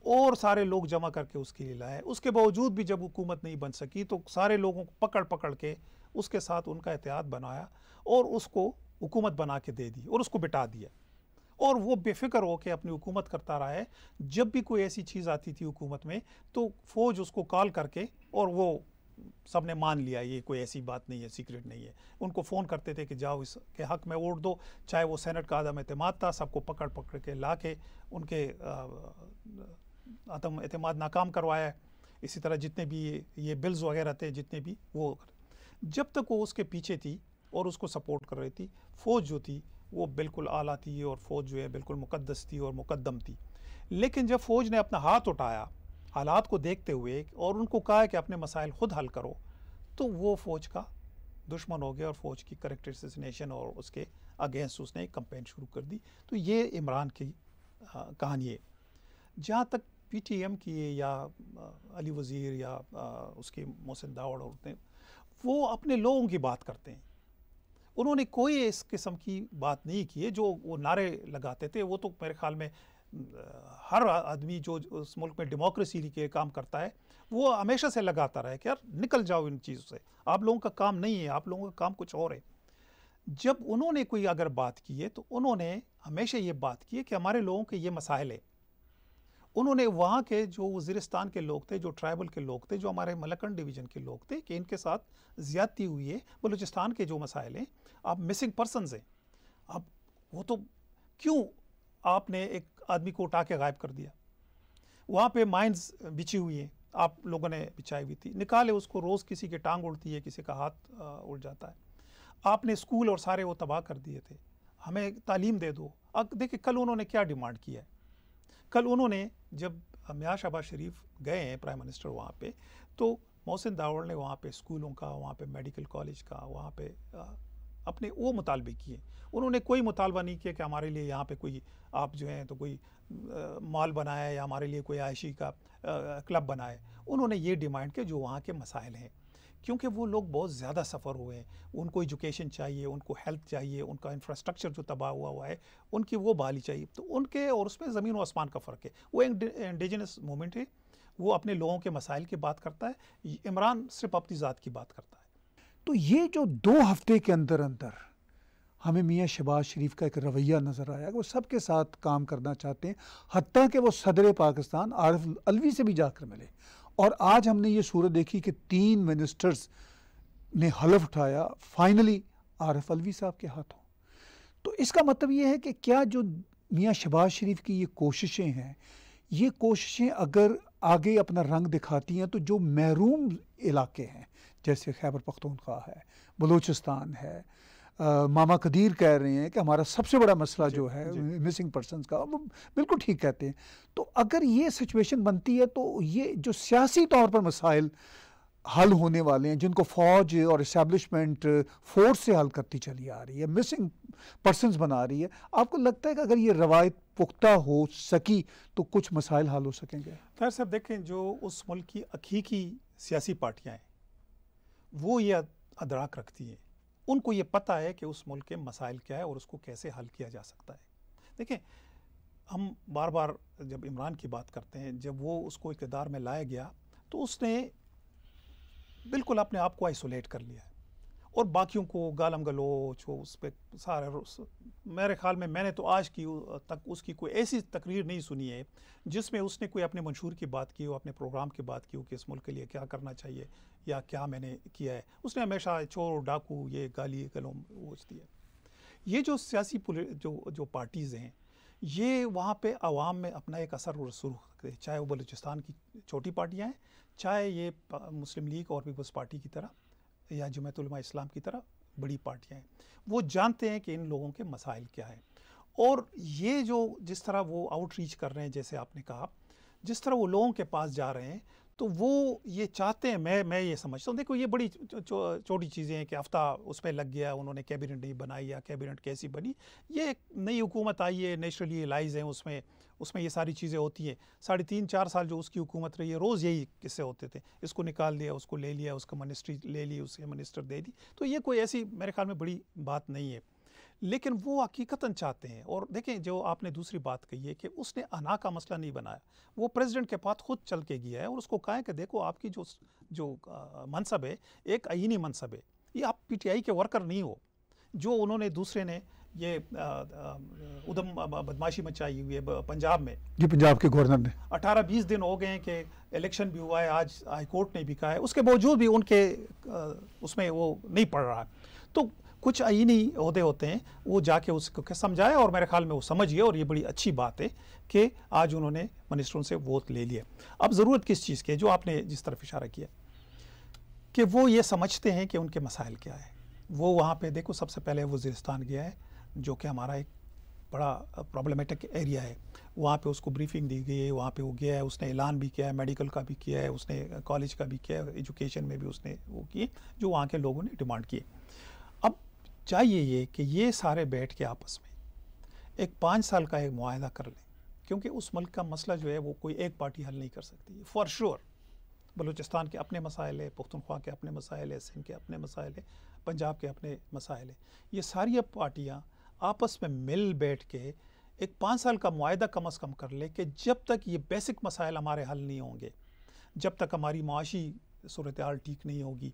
Speaker 2: और सारे लोग जमा करके उसके लिए लाए उसके बावजूद भी जब हुकूमत नहीं बन सकी तो सारे लोगों को पकड़ पकड़ के उसके साथ उनका एहतियात बनाया और उसको हुकूमत बना के दे दी और उसको बिटा दिया। और वो बेफिक्र हो के अपनी हुकूमत करता रहा है। जब भी कोई ऐसी चीज़ आती थी हुकूमत में तो फौज उसको कॉल करके और वो सबने मान लिया ये कोई ऐसी बात नहीं है सीक्रेट नहीं है। उनको फ़ोन करते थे कि जाओ इसके हक में वोट दो चाहे वो सेनेट का आदम अतमाद था सबको पकड़ पकड़ के ला के उनके आदम अतमाद नाकाम करवाया। इसी तरह जितने भी ये, ये बिल्स वगैरह थे जितने भी वो जब तक वो उसके पीछे थी और उसको सपोर्ट कर रही थी, फ़ौज जो थी, वो बिल्कुल आला थी और फ़ौज जो है बिल्कुल मुकद्दस थी और मुकदम थी। लेकिन जब फ़ौज ने अपना हाथ उठाया, हालात को देखते हुए और उनको कहा कि अपने मसाइल खुद हल करो तो वो फ़ौज का दुश्मन हो गया और फ़ौज की करेक्ट और उसके अगेंस्ट उसने एक कंपेन शुरू कर दी। तो ये इमरान की कहानी है। जहाँ तक पीटीएम की या अली वज़ीर या उसके मोहसिन दावड़ और वो अपने लोगों की बात करते हैं। उन्होंने कोई इस किस्म की बात नहीं की है, जो वो नारे लगाते थे। वो तो मेरे ख्याल में हर आदमी जो उस मुल्क में डेमोक्रेसी के काम करता है, वो हमेशा से लगाता रहे कि यार निकल जाओ इन चीज़ों से। आप लोगों का काम नहीं है, आप लोगों का काम कुछ और है। जब उन्होंने कोई अगर बात की है तो उन्होंने हमेशा ये बात की है कि हमारे लोगों के ये मसाइल है। उन्होंने वहाँ के जो वजीरस्तान के लोग थे, जो ट्राइबल के लोग थे, जो हमारे मलकन डिवीज़न के लोग थे, कि इनके साथ ज़्यादती हुई है। बलूचिस्तान के जो मसाइल हैं, आप मिसिंग पर्सन हैं। अब वो तो क्यों आपने एक आदमी को उठा के गायब कर दिया? वहाँ पे माइंस बिछी हुई हैं। आप लोगों ने बिछाई हुई थी। निकाले उसको, रोज़ किसी के टांग उड़ती है, किसी का हाथ उड़ जाता है। आपने स्कूल और सारे वो तबाह कर दिए थे। हमें तालीम दे दो। अब देखिए, कल उन्होंने क्या डिमांड किया है? कल उन्होंने जब मियाँ शहबाज शरीफ गए हैं प्राइम मिनिस्टर वहाँ पे तो मोहसिन दावड़ ने वहाँ पे स्कूलों का, वहाँ पे मेडिकल कॉलेज का, वहाँ पे अपने वो मुतालबे किए। उन्होंने कोई मुतालबा नहीं किया कि हमारे लिए यहाँ पे कोई आप जो हैं तो कोई मॉल बनाए या हमारे लिए कोई आयशी का क्लब बनाए। उन्होंने ये डिमांड किया जो वहाँ के मसाइल हैं। क्योंकि वो लोग बहुत ज़्यादा सफ़र हुए हैं। उनको एजुकेशन चाहिए, उनको हेल्थ चाहिए, उनका इंफ्रास्ट्रक्चर जो तबाह हुआ हुआ है, उनकी वो बहाली चाहिए। तो उनके और उसमें ज़मीन व आसमान का फ़र्क है। वो एक इंडिजिनस मूवमेंट है। वो अपने लोगों के मसाइल की बात करता है। इमरान सिर्फ़ अपनी ज़ात की बात करता है।
Speaker 1: तो ये जो दो हफ़्ते के अंदर अंदर हमें मियाँ शहबाज शरीफ का एक रवैया नज़र आया, वो सब के साथ काम करना चाहते हैं। हती कि वो सदर पाकिस्तान आरफ अलवी से भी जाकर मिले। और आज हमने ये सूरत देखी कि तीन मिनिस्टर्स ने हलफ उठाया। फाइनली आरफ अलवी साहब के हाथों। तो इसका मतलब ये है कि क्या जो मियाँ शबाज शरीफ की ये कोशिशें हैं, ये कोशिशें अगर आगे अपना रंग दिखाती हैं तो जो महरूम इलाके हैं, जैसे खैबर पख्तूनख्वा है, बलूचिस्तान है आ, मामा कदीर कह रहे हैं कि हमारा सबसे बड़ा मसला जो है मिसिंग पर्सन का वो बिल्कुल ठीक कहते हैं। तो अगर ये सिचुएशन बनती है तो ये जो सियासी तौर पर मसाइल हल होने वाले हैं जिनको फ़ौज और इस्टेब्लिशमेंट फोर्स से हल करती चली आ रही है मिसिंग पर्सन बना रही है आपको लगता है कि अगर ये रवायत पुख्ता हो सकी तो कुछ मसाइल हल हो सकेंगे?
Speaker 2: खैर साहब देखें जो उस मुल्क की अखीकी सियासी पार्टियाँ हैं वो ये अदराक रखती हैं। उनको ये पता है कि उस मुल्क के मसाइल क्या है और उसको कैसे हल किया जा सकता है। देखें हम बार बार जब इमरान की बात करते हैं, जब वो उसको इकतदार में लाया गया तो उसने बिल्कुल अपने आप को आइसोलेट कर लिया और बाकियों को गालम गलोच हो उस पर सारे मेरे ख्याल में मैंने तो आज की तक उसकी कोई ऐसी तकरीर नहीं सुनी है, जिसमें उसने कोई अपने मंशूर की बात की हो, अपने प्रोग्राम की बात की हो कि इस मुल्क के लिए क्या करना चाहिए या क्या मैंने किया है। उसने हमेशा चोर, डाकू, ये गाली गलोम वोच दिया ये जो सियासी जो जो पार्टीज़ हैं, ये वहाँ पे आवाम में अपना एक असर रसूख रखते हैं। चाहे वो बलूचिस्तान की छोटी पार्टियाँ हैं, चाहे ये मुस्लिम लीग और पीपल्स पार्टी की तरह। या जमतलमा इस्लाम की तरह बड़ी पार्टियाँ हैं। वो जानते हैं कि इन लोगों के मसाइल क्या हैं। और ये जो जिस तरह वो आउटरीच कर रहे हैं, जैसे आपने कहा, जिस तरह वो लोगों के पास जा रहे हैं तो वो ये चाहते हैं, मैं मैं ये समझता हूँ। देखो, ये बड़ी छोटी चीज़ें हैं कि हफ़्ता उस पर लग गया, उन्होंने कैबिनेट नहीं बनाई या कैबिनेट कैसी बनी। ये एक नई हुकूमत आई है नेचुरली लाइज हैं उसमें उसमें ये सारी चीज़ें होती हैं। साढ़े तीन, चार साल जो उसकी हुकूमत रही है, रोज़ यही किस्से होते थे। इसको निकाल दिया, उसको ले लिया, उसका मिनिस्ट्री ले ली, उसके मिनिस्टर दे दी। तो ये कोई ऐसी मेरे ख्याल में बड़ी बात नहीं है। लेकिन वो हकीकता चाहते हैं। और देखें जो आपने दूसरी बात कही है कि उसने अना का मसला नहीं बनाया। वो प्रेसिडेंट के पास खुद चल के गया है और उसको कहा है कि देखो आपकी जो जो मनसब है एक आइनी मनसब है। ये आप पीटीआई के वर्कर नहीं हो। जो उन्होंने दूसरे ने ये उधम बदमाशी मचाई हुई है पंजाब में।
Speaker 1: जी पंजाब के गवर्नर ने।
Speaker 2: 18-20 दिन हो गए हैं कि इलेक्शन भी हुआ है आज हाई कोर्ट ने भी कहा है। उसके बावजूद भी उनके उसमें वो नहीं पड़ रहा। तो कुछ आईनी अहदे होते हैं, वो जाके उसको समझाए और मेरे ख्याल में वो समझिए और ये बड़ी अच्छी बात है कि आज उन्होंने मिनिस्टरों से वोट ले लिया। अब ज़रूरत किस चीज़ की है? जो आपने जिस तरफ़ इशारा किया, कि वो ये समझते हैं कि उनके मसाइल क्या है। वो वहाँ पे देखो, सबसे पहले वजीरस्तान गया है, जो कि हमारा एक बड़ा प्रॉब्लमेटिक एरिया है। वहाँ पे उसको ब्रीफिंग दी गई है, वहाँ पे वो गया है, उसने ऐलान भी किया है मेडिकल का भी किया है, उसने कॉलेज का भी किया है एजुकेशन में भी उसने वो किए, जो वहाँ के लोगों ने डिमांड किए। चाहिए ये कि ये सारे बैठ के आपस में एक पाँच साल का एक मुआदा कर लें, क्योंकि उस मुल्क का मसला जो है वो कोई एक पार्टी हल नहीं कर सकती फॉर श्योर बलूचिस्तान के अपने मसाइल है, पुख्तनख्वा के अपने मसाइल है, सिंध के अपने मसाइल है, पंजाब के अपने मसाइल है। ये सारी पार्टियाँ आपस में मिल बैठ के एक पाँच साल का मुआदा कम अज़ कम कर ले कि जब तक ये बेसिक मसाइल हमारे हल नहीं होंगे, जब तक हमारी माशी सूरत हाल ठीक नहीं होगी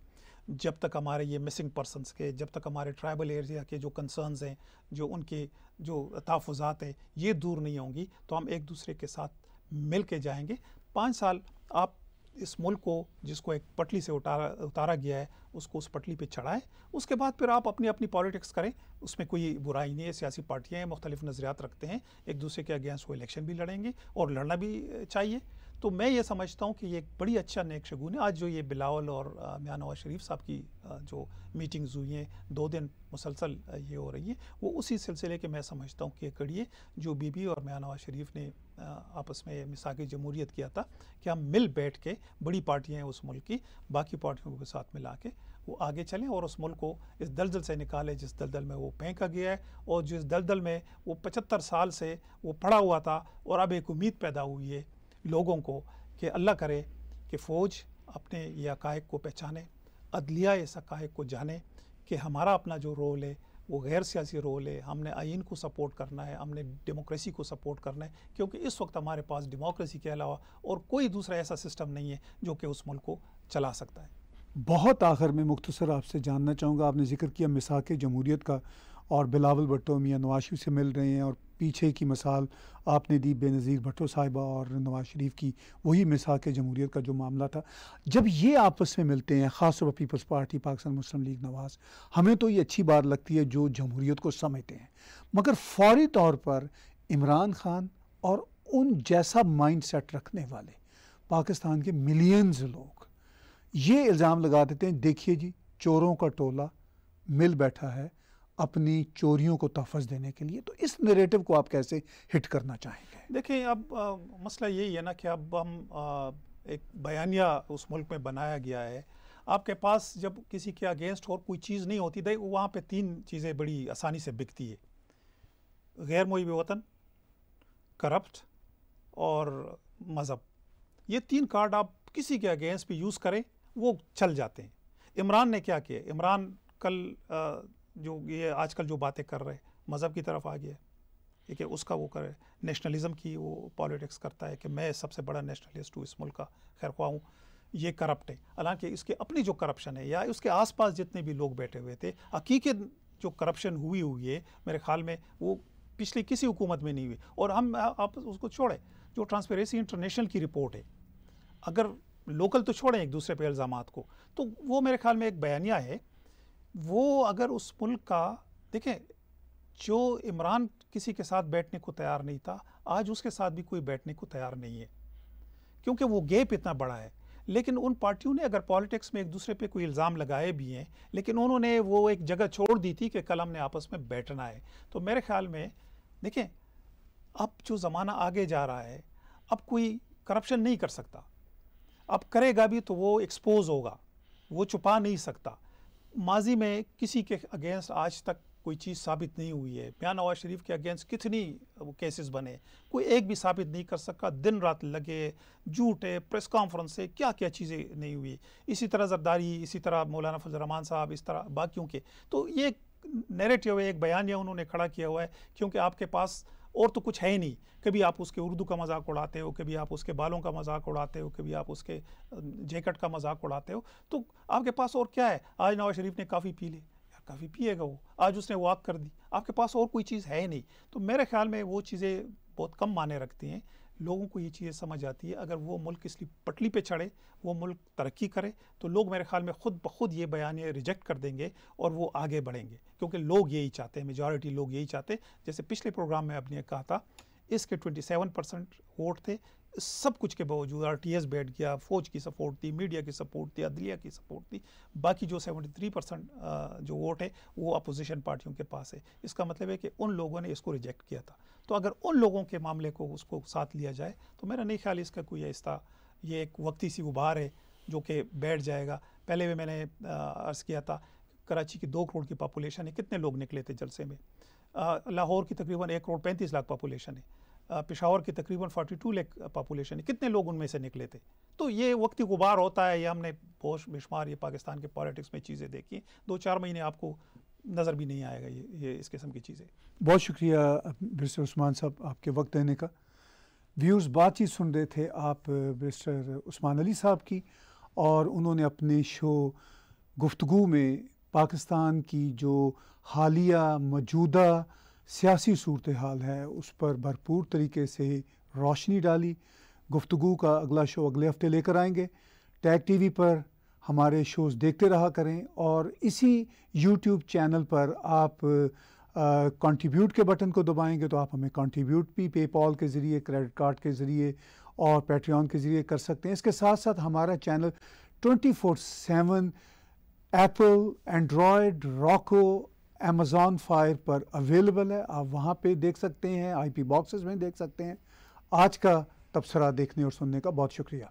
Speaker 2: जब तक हमारे ये मिसिंग पर्सनस के, जब तक हमारे ट्राइबल एरिया के जो कंसर्नस हैं, जो उनके, जो तहफ़ात हैं, ये दूर नहीं होंगी तो हम एक दूसरे के साथ मिल के जाएँगे। पाँच साल आप इस मुल्क को, जिसको एक पटली से उतारा उतारा गया है, उसको उस पटली पे चढ़ाएँ। उसके बाद फिर आप अपनी अपनी पॉलिटिक्स करें। उसमें कोई बुराई नहीं है, सियासी पार्टियाँ मुख्तलिफ़ नज़रियात रखते हैं। एक दूसरे के अगेंस्ट वो इलेक्शन भी लड़ेंगे और लड़ना भी चाहिए। तो मैं ये समझता हूँ कि ये एक बड़ी अच्छा नेक शगुन है। आज जो ये बिलावल और मियाँ नवाज़ शरीफ साहब की जो मीटिंग्स हुई हैं, दो दिन मुसलसल ये हो रही है, वो उसी सिलसिले के मैं समझता हूँ कि कड़ी है। जो बीबी और मियाँ नवाज़ शरीफ ने आपस में मिसाक जमहूरीत किया था कि हम मिल बैठ के बड़ी पार्टियाँ हैं उस मुल्क की, बाकी पार्टियों के साथ मिला के वो आगे चलें और उस मुल्क को इस दलदल से निकालें जिस दलदल में वो फेंका गया है और जिस दलदल में वो पचहत्तर साल से वो पड़ा हुआ था और अब एक उम्मीद पैदा हुई है लोगों को कि अल्लाह करे कि फ़ौज अपने ये अकायक को पहचाने, अदलिया इस अकायक को जाने कि हमारा अपना जो रोल है, वो गैर सियासी रोल है। हमने आइन को सपोर्ट करना है, हमने डेमोक्रेसी को सपोर्ट करना है, क्योंकि इस वक्त हमारे पास डेमोक्रेसी के अलावा और कोई दूसरा ऐसा सिस्टम नहीं है जो कि उस मुल्क को चला सकता है।
Speaker 1: बहुत आखिर में मुख्तसर आपसे जानना चाहूँगा। आपने ज़िक्र किया मिसाक जमहूरीत का और बिलावल भट्टो, मियाँ नवाज़ शरीफ से मिल रहे हैं और पीछे की मिसाल आपने दी बेनज़ीर भट्टो साहिबा और नवाज़ शरीफ की, वही मिसाल के जमहूरीत का जो मामला था। जब ये आपस में मिलते हैं ख़ास तौर पर Peoples Party, Pakistan Muslim League, Nawaz, हमें तो ये अच्छी बात लगती है जो जमहूरीत को समझते हैं। मगर फौरी तौर पर इमरान खान और उन जैसा माइंड सेट रखने वाले पाकिस्तान के मिलियंस लोग, ये इल्ज़ाम लगा देते हैं, देखिए जी, चोरों का टोला, मिल बैठा है अपनी चोरियों को तहफ़ देने के लिए। तो इस नरेटिव को आप कैसे हिट करना चाहेंगे?
Speaker 2: देखिए अब आ, मसला यही है ना कि अब हम आ, एक बयानिया उस मुल्क में बनाया गया है। आपके पास जब किसी के अगेंस्ट और कोई चीज़ नहीं होती तो वहाँ पे तीन चीज़ें बड़ी आसानी से बिकती है। गैर मुहिब वतन करप्ट और मज़हब। ये तीन कार्ड आप किसी के अगेंस्ट भी यूज़ करें वो चल जाते हैं। इमरान ने क्या किया? इमरान कल आ, जो ये आजकल जो बातें कर रहे मज़हब की तरफ़ आ गया ठीक है उसका वो करे, नेशनलिज्म की वो पॉलिटिक्स करता है कि मैं सबसे बड़ा नेशनलिस्ट हूँ, इस मुल्क का खैर ख्वाह हूँ। ये करप्ट है। हालाँकि इसके अपनी जो करप्शन है या उसके आसपास जितने भी लोग बैठे हुए थे, हकीकत जो करप्शन हुई हुई है, मेरे ख्याल में वो पिछली किसी हुकूमत में नहीं हुई। और हम, आप उसको छोड़ें, जो ट्रांसपेरेंसी इंटरनेशनल की रिपोर्ट है, अगर लोकल तो छोड़ें एक दूसरे पे इल्ज़ाम को तो वो मेरे ख्याल में एक बयानिया है वो अगर उस मुल्क का, देखें, जो इमरान किसी के साथ बैठने को तैयार नहीं था, आज उसके साथ भी कोई बैठने को तैयार नहीं है। क्योंकि वो गैप इतना बड़ा है। लेकिन उन पार्टियों ने अगर पॉलिटिक्स में एक दूसरे पे कोई इल्ज़ाम लगाए भी हैं, लेकिन उन्होंने वो एक जगह छोड़ दी थी कि कल हमने आपस में बैठना है। तो मेरे ख्याल में, देखें, अब जो ज़माना आगे जा रहा है, अब कोई करप्शन नहीं कर सकता। अब करेगा भी तो वो एक्सपोज होगा। वो छुपा नहीं सकता। माजी में किसी के अगेंस्ट आज तक कोई चीज़ साबित नहीं हुई है। मियाँ नवाज़ शरीफ के अगेंस्ट कितनी केसेस बने? कोई एक भी साबित नहीं कर सका। दिन रात लगे, झूठे, प्रेस कॉन्फ्रेंस से क्या क्या चीज़ें नहीं हुई। इसी तरह जरदारी, इसी तरह मौलाना फजल रहमान साहब, इस तरह बाकियों के। तो ये नेरेटिव एक बयानिया उन्होंने खड़ा किया हुआ है, क्योंकि आपके पास और तो कुछ है ही नहीं। कभी आप उसके उर्दू का मज़ाक उड़ाते हो, कभी आप उसके बालों का मज़ाक उड़ाते हो, कभी आप उसके जैकेट का मज़ाक उड़ाते हो। तो आपके पास और क्या है? आज नवाज़ शरीफ ने काफ़ी पी ली। काफ़ी पिएगा वो। आज उसने वॉक कर दी। आपके पास और कोई चीज़ है ही नहीं। तो मेरे ख्याल में वो चीज़ें बहुत कम माने रखती हैं। लोगों को ये चीज़ें समझ आती है। अगर वो मुल्क इसलिए पटली पे चढ़े, वो मुल्क तरक्की करे तो लोग मेरे ख्याल में खुद ब खुद ये बयान रिजेक्ट कर देंगे और वो आगे बढ़ेंगे। क्योंकि लोग यही चाहते हैं मेजॉरिटी लोग यही चाहते हैं। जैसे पिछले प्रोग्राम में आपने कहा था, इसके 27 परसेंट वोट थे सब कुछ के बावजूद आर टी एस बैठ गया, फौज की सपोर्ट थी मीडिया की सपोर्ट थी, अदलिया की सपोर्ट थी, बाकी जो 73 परसेंट जो वोट है, वो अपोजिशन पार्टियों के पास है। इसका मतलब है कि उन लोगों ने इसको रिजेक्ट किया था। तो अगर उन लोगों के मामले को उसको साथ लिया जाए तो मेरा नहीं ख्याल इसका कोई ऐसा, ये एक वक्ती सी उबार है जो कि बैठ जाएगा। पहले भी मैंने अर्ज़ किया था, कराची की दो करोड़ की पॉपुलेशन है, कितने लोग निकले थे जलसे में? लाहौर की तकरीबन एक करोड़ पैंतीस लाख पॉपुलेशन है। पिशावर की तकरीबन 42 लाख पॉपुलेशन कितने लोग उनमें से निकले थे? तो ये वक्ती गुबार होता है, ये हमने पोश बेशुमार ये पाकिस्तान के पॉलिटिक्स में चीज़ें देखी। दो चार महीने आपको नज़र भी नहीं आएगा ये ये इस किस्म की चीज़ें।
Speaker 1: बहुत शुक्रिया बिरसर उस्मान साहब, आपके वक्त देने का। व्यूज़ बातचीत सुन रहे थे आप बिरसर उस्मान अली साहब की, और उन्होंने अपने शो गुफ्तगु में पाकिस्तान की जो हालिया मौजूदा सियासी सूरत हाल है, उस पर भरपूर तरीके से रोशनी डाली। गुफ्तु का अगला शो अगले हफ़्ते लेकर आएँगे। टैग टीवी पर हमारे शोज़ देखते रहा करें और इसी यूट्यूब चैनल पर आप कंट्रीब्यूट के बटन को दबाएँगे तो आप हमें कंट्रीब्यूट भी पेपॉल के ज़रिए क्रेडिट कार्ड के ज़रिए और पेट्रियन के ज़रिए कर सकते हैं। इसके साथ साथ हमारा channel 24 four seven Apple Android Roku Amazon Fire पर अवेलेबल है। आप वहाँ पे देख सकते हैं आईपी बॉक्सेस में देख सकते हैं। आज का तबसरा देखने और सुनने का बहुत शुक्रिया।